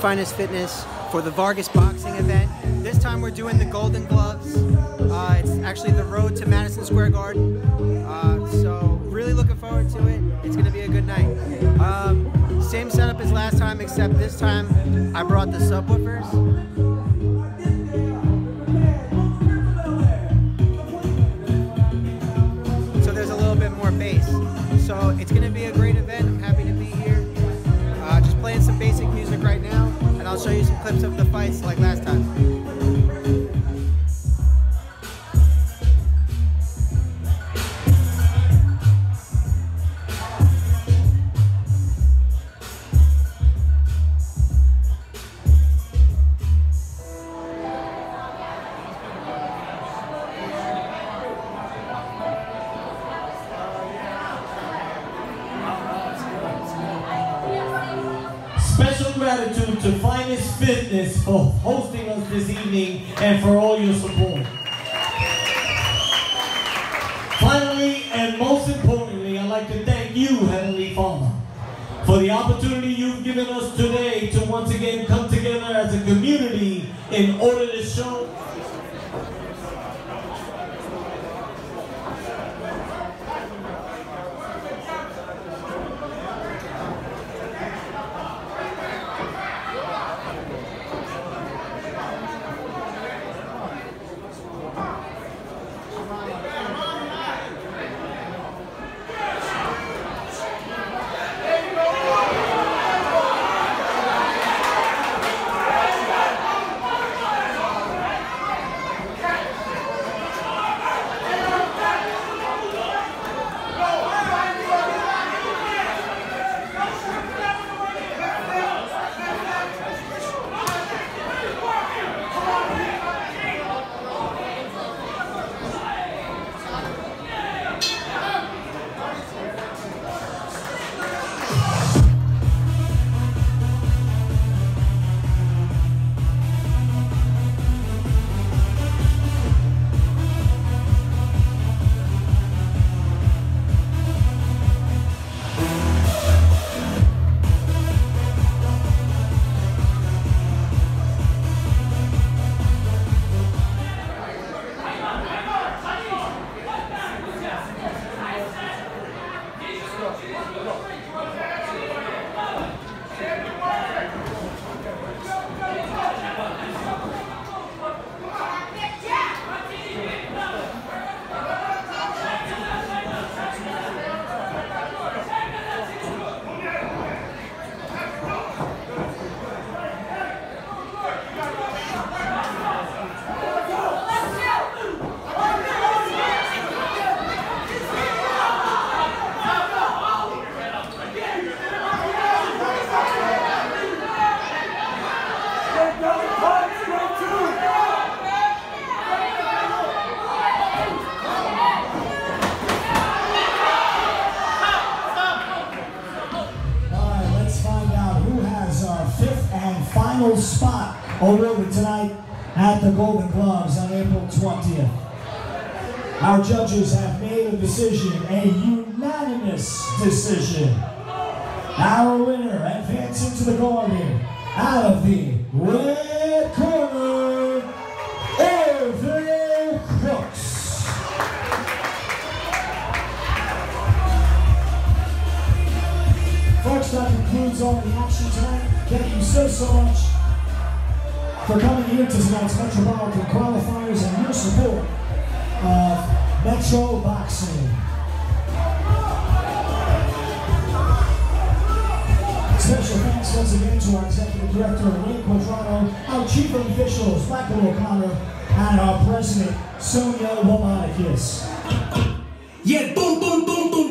Finest Fitness for the Vargas boxing event. This time we're doing the Golden Gloves. Uh, it's actually the road to Madison Square Garden. Uh, so really looking forward to it. It's gonna be a good night. Um, same setup as last time, except this time I brought the subwoofers. So there's a little bit more bass. So it's gonna be a great Of the fights like last time. Special gratitude to Finest Fitness for hosting us this evening and for all your support. Finally, and most importantly, I'd like to thank you, Heavenly Father, for the opportunity you've given us to final spot awarded tonight at the Golden Gloves on April 20th. Our judges have made a decision, a unanimous decision. Our winner advancing to the Garden out of the red corner, Orville Crooks. Folks, that concludes all the action tonight. Thank you so, so much for coming here to tonight's Metropolitan qualifiers and your support of Metro Boxing. Special thanks once again to our Executive Director, Wayne Quadrano, our Chief of Officials, Michael O'Connor, and our President, Sonia Womanikis. Yeah, boom, boom, boom, boom.